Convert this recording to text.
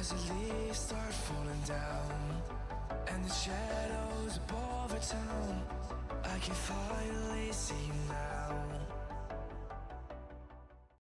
As the leaves start falling down And the shadows above our town I can finally see now.